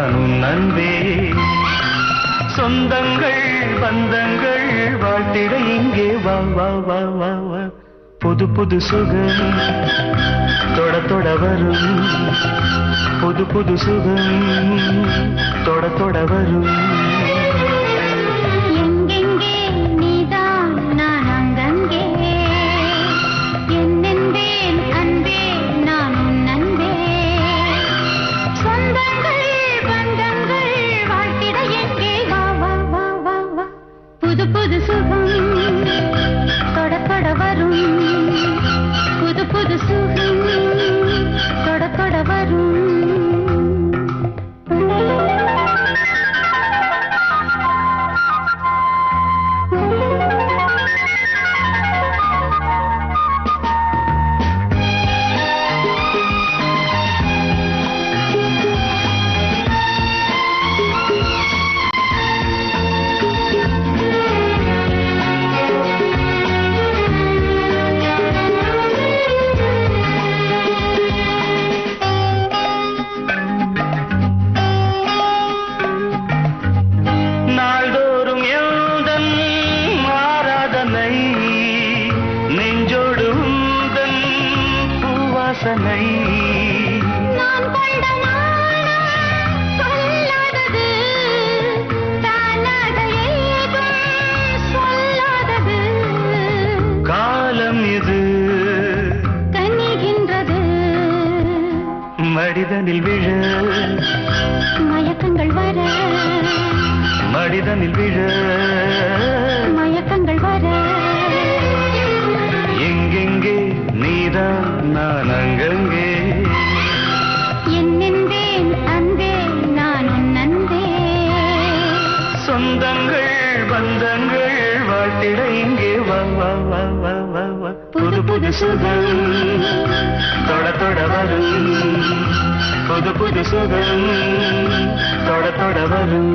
நானும் நன்பே சொந்தங்கள் பந்தங்கள் வாழ்த்திட இங்கே வா வா வா வா வா. புது புது சுகம் தொட தொட வரும். புது புது சுகம் தொட தொட வரும். சொல்லாதது. காலம் இது கனிகின்றது மடிதனில் விழ. மயக்கங்கள் வர. மடிதனில் விழ. மயக்கங்கள் வர. எங்கெங்கே நீதான் நான் அங்கங்கே என்னென்பேன் அன்பே நான் உன் அன்பே சொந்தங்கள் பந்தங்கள் வாழ்த்திட இங்கே வா வா வா வா வா வா. புது புது சுகம். தொட தொட வரும். புது புது சுகம். தொட தொட வரும்.